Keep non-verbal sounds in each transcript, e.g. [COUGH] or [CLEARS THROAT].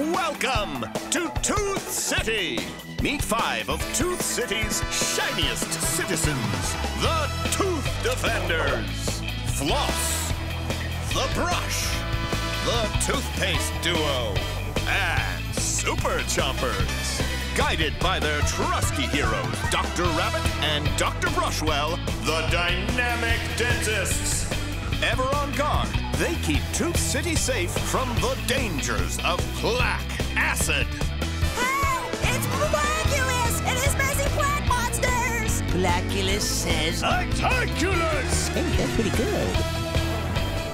Welcome to Tooth City! Meet five of Tooth City's shiniest citizens, the Tooth Defenders. Floss, the Brush, the Toothpaste Duo, and Super Chompers. Guided by their trusty heroes, Dr. Rabbit and Dr. Brushwell, the Dynamic Dentists. Ever on guard, they keep Tooth City safe from the dangers of plaque acid. Help! It's Placulus and his messy plaque monsters! Placulus says. Spectaculous! Hey, that's pretty good.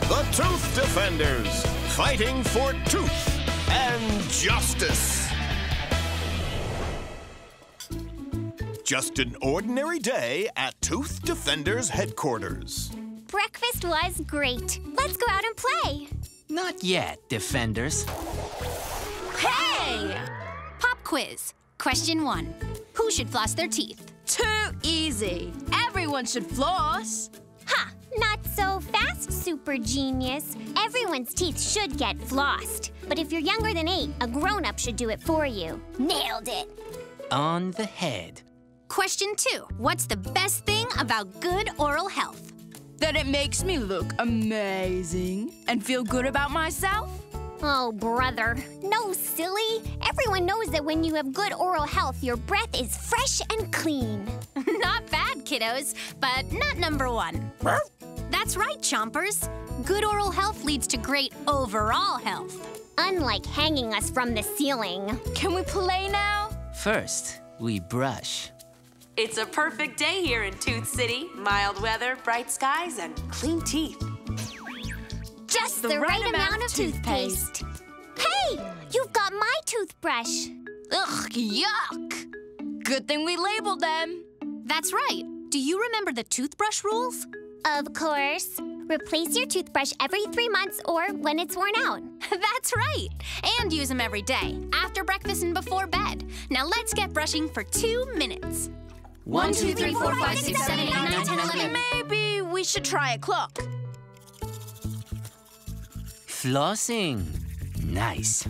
The Tooth Defenders, fighting for tooth and justice. Just an ordinary day at Tooth Defenders headquarters. Breakfast was great. Let's go out and play. Not yet, defenders. Hey! Pop quiz. Question one. Who should floss their teeth? Too easy. Everyone should floss. Ha! Not so fast, super genius. Everyone's teeth should get flossed. But if you're younger than eight, a grown-up should do it for you. Nailed it. On the head. Question two. What's the best thing about good oral health? That it makes me look amazing and feel good about myself. Oh, brother. No, silly. Everyone knows that when you have good oral health, your breath is fresh and clean. [LAUGHS] not bad, kiddos, but not number one. That's right, Chompers. Good oral health leads to great overall health. Unlike hanging us from the ceiling. Can we play now? First, we brush. It's a perfect day here in Tooth City. Mild weather, bright skies, and clean teeth. Just the, right, amount, of toothpaste. Hey, you've got my toothbrush. Ugh, yuck. Good thing we labeled them. That's right. Do you remember the toothbrush rules? Of course. Replace your toothbrush every three months or when it's worn out. [LAUGHS] That's right. And use them every day, after breakfast and before bed. Now let's get brushing for two minutes. One, two, three, four, five, six, seven, eight, nine, ten, eleven. Maybe we should try a clock. Flossing. Nice.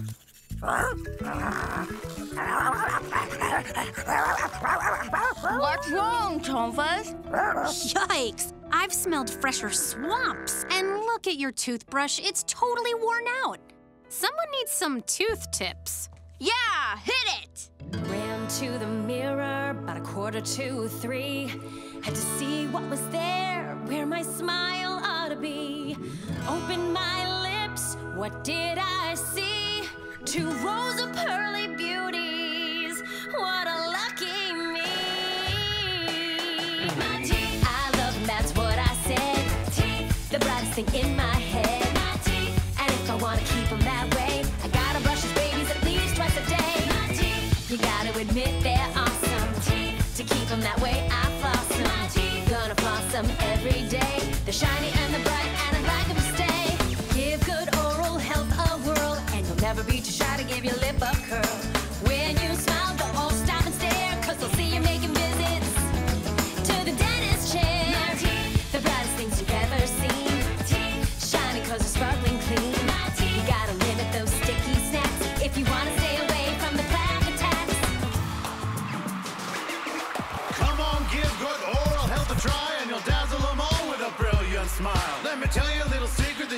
What's wrong, Chompers? Yikes! I've smelled fresher swamps. And look at your toothbrush, it's totally worn out. Someone needs some tooth tips. Yeah, hit it. To the mirror about a quarter to three. Had to see what was there, where my smile ought to be. Opened my lips, what did I see? Two rows of pearly beauties. What a lucky me. My teeth, I love that's what I said. Teeth, the brightest thing in my head. My teeth, and if I wanna keep them that way, admit they're awesome. Teeth, to keep them that way, I floss teeth, gonna floss them every day. They're shiny and they're bright,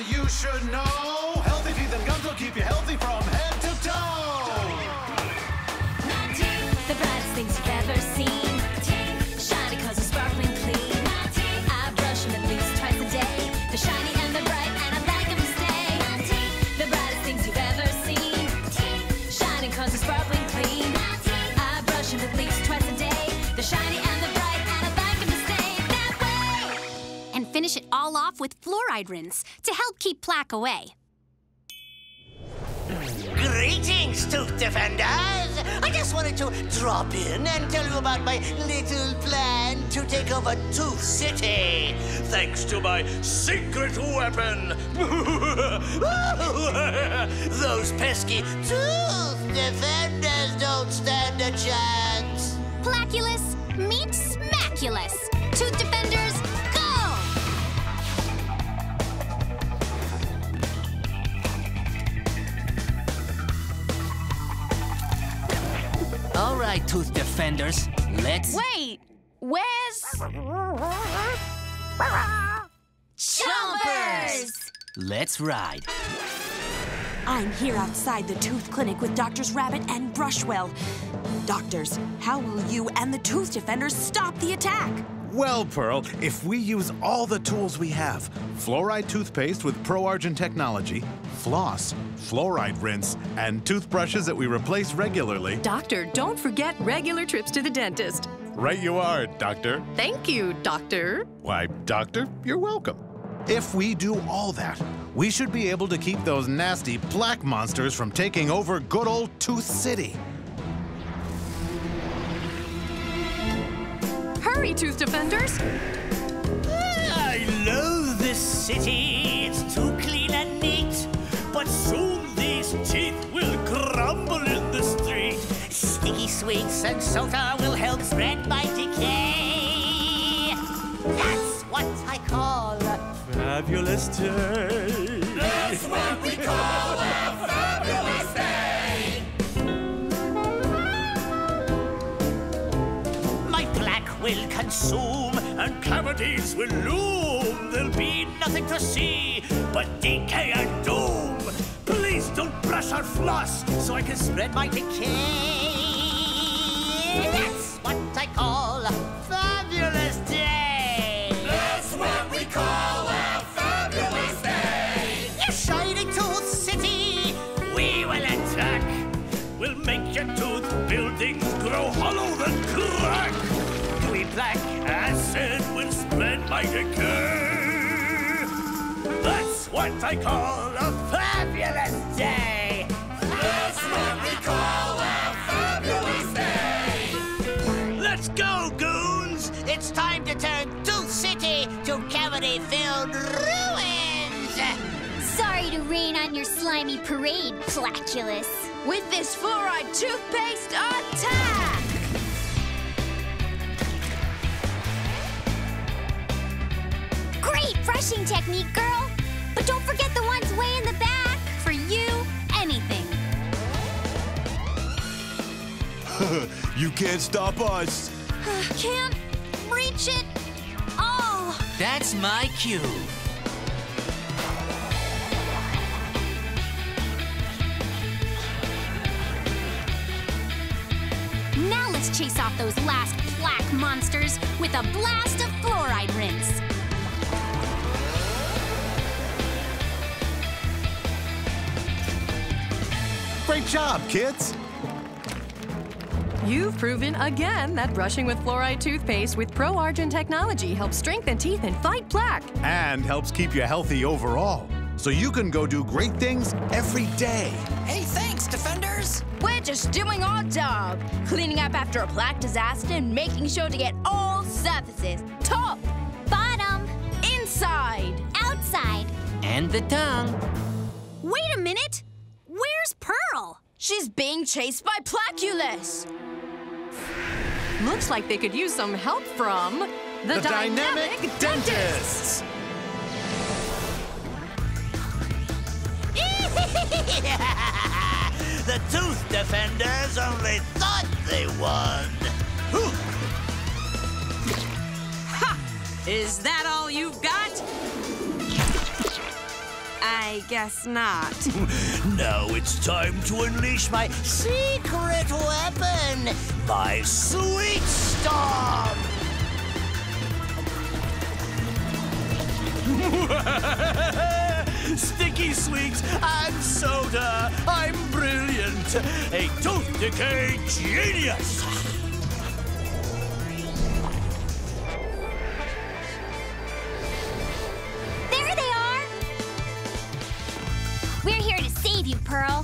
you should know. Healthy teeth and gums will keep you healthy fluoride rinse to help keep plaque away. Greetings, Tooth Defenders! I just wanted to drop in and tell you about my little plan to take over Tooth City. Thanks to my secret weapon. [LAUGHS] Those pesky Tooth Defenders don't stand a chance. Placulus, meet Smaculus. Right, Tooth Defenders. Let's. Wait, where's. Chompers! Let's ride. I'm here outside the tooth clinic with Doctors Rabbit and Brushwell. Doctors, how will you and the tooth defenders stop the attack? Well, Pearl, if we use all the tools we have fluoride toothpaste with Pro-Argin technology, floss, fluoride rinse, and toothbrushes that we replace regularly. Doctor, don't forget regular trips to the dentist. Right, you are, Doctor. Thank you, Doctor. Why, Doctor, you're welcome. If we do all that, we should be able to keep those nasty plaque monsters from taking over good old Tooth City. Hurry, Tooth Defenders. I love this city. It's too clean and neat. But soon these teeth will crumble in the street. Sticky sweets and soda will help spread my decay. That's what I call a fabulous day. That's what we call a and cavities will loom. There'll be nothing to see but decay and doom. Please don't brush or floss so I can spread my decay. Decay. That's what I call a fabulous day. That's what we call a fabulous day. Let's go, goons! It's time to turn Tooth City to cavity-filled ruins. Sorry to rain on your slimy parade, Placulus. With this fluoride toothpaste, attack! Great brushing technique, girl! But don't forget the ones way in the back. For you, anything. [LAUGHS] you can't stop us. [SIGHS] Can't reach it. Oh, That's my cue. now let's chase off those last plaque monsters with a blast of fluoride rinse. Great job, kids. You've proven again that brushing with fluoride toothpaste with Pro-Argin technology helps strengthen teeth and fight plaque. And helps keep you healthy overall. So you can go do great things every day. Hey, thanks, Defenders! We're just doing our job, cleaning up after a plaque disaster and making sure to get all surfaces top, Bottom, inside. outside. And the tongue. Wait a minute. Where's Pearl? She's being chased by Placulus. Looks like they could use some help from the, dynamic Dentists. [LAUGHS] the Tooth Defenders only thought they won. Whew. Is that all you've got? I guess not. [LAUGHS] Now it's time to unleash my secret weapon, my Sweet Storm. [LAUGHS] Sticky sweets and soda. I'm brilliant. A tooth decay genius. Pearl.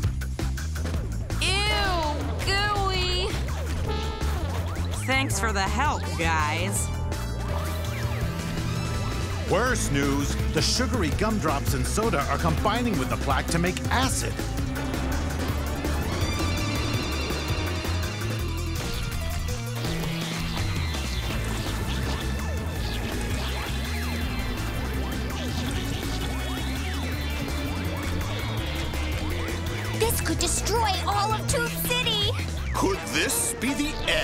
Ew, gooey. Thanks for the help, guys. Worse news, the sugary gumdrops and soda are combining with the plaque to make acid.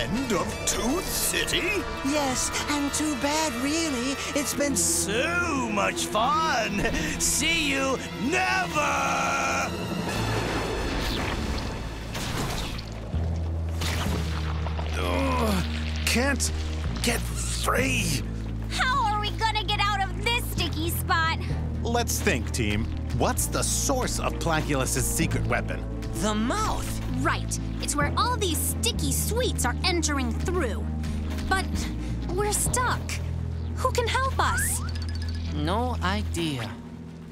End of Tooth City? Yes, and too bad, really. It's been so much fun. See you never! Ugh, can't get free. How are we gonna get out of this sticky spot? Let's think, team. What's the source of Placulus' secret weapon? The mouth. Right. It's where all these sticky sweets are entering through. But we're stuck. Who can help us? No idea.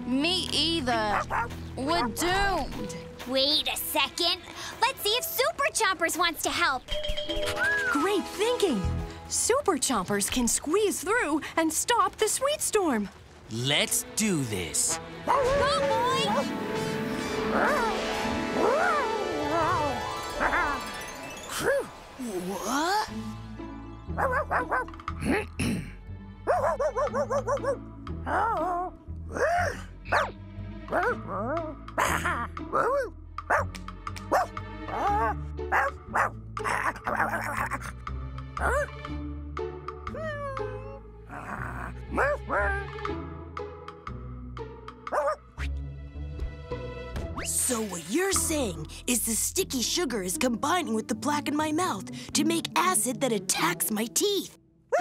Me either. We're doomed. Wait a second. Let's see if Super Chompers wants to help. Great thinking. Super Chompers can squeeze through and stop the sweet storm. Let's do this. Go, boy! What? So what you're saying is the sticky sugar is combining with the plaque in my mouth to make acid that attacks my teeth. [LAUGHS]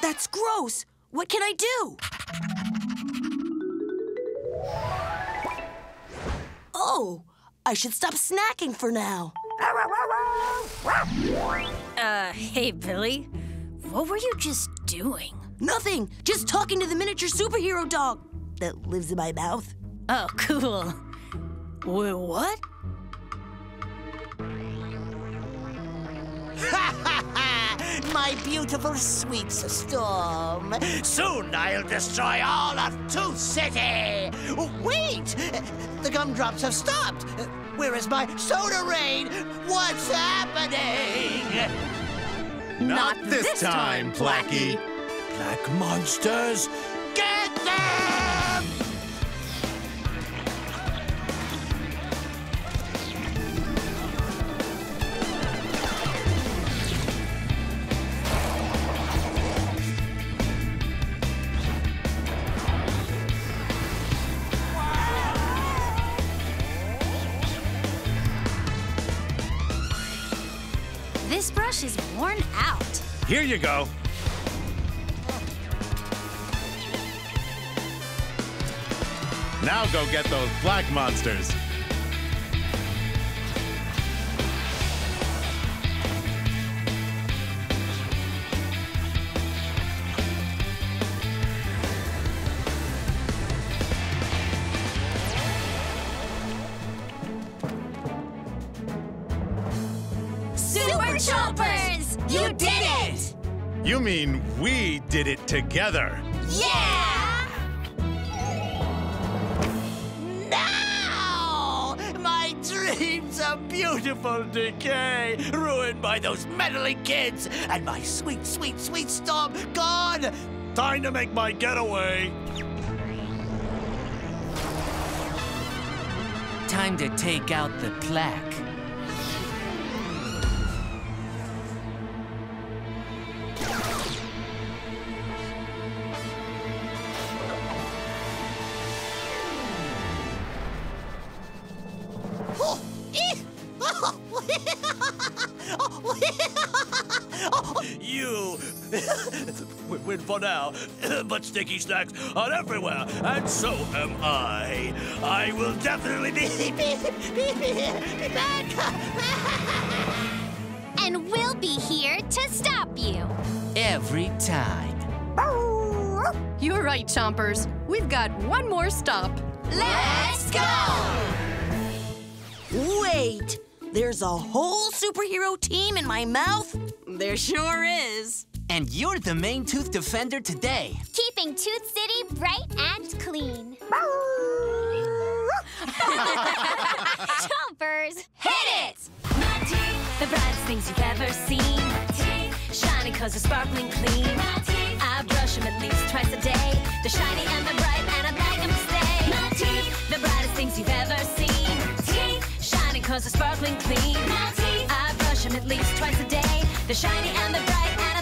That's gross. What can I do? Oh, I should stop snacking for now. Uh, hey, Billy. What were you just doing? Nothing. Just talking to the miniature superhero dog that lives in my mouth. Oh, cool. Wait, what? [LAUGHS] My beautiful sweet storm. Soon I'll destroy all of Tooth City. Wait! The gumdrops have stopped. Where is my soda rain? What's happening? Not, this, time, Placky. Plaque monsters, get them! Here you go. Now go get those plaque monsters. Mean we did it together? Yeah! Now! My dreams of beautiful decay ruined by those meddling kids and my sweet, sweet, sweet storm gone! Time to make my getaway! Time to take out the plaque. [LAUGHS] you win for now, [CLEARS THROAT] but sticky snacks are everywhere, and so am I. I will definitely be, [LAUGHS] be, be, be back. [LAUGHS] And we'll be here to stop you. Every time. You're right, Chompers. We've got one more stop. Let's go! Wait! There's a whole superhero team in my mouth? There sure is. And you're the main tooth defender today. Keeping Tooth City bright and clean. [LAUGHS] Chompers, hit it! My teeth, the brightest things you've ever seen. My teeth, shiny cause they're sparkling clean. My teeth, I brush them at least twice a day. They're shiny and they're bright and I'd like them to stay. My teeth, the brightest things you've ever seen. Teeth, shiny cause cause they're sparkling clean. My teeth, I brush them at least twice a day. They're shiny and they're bright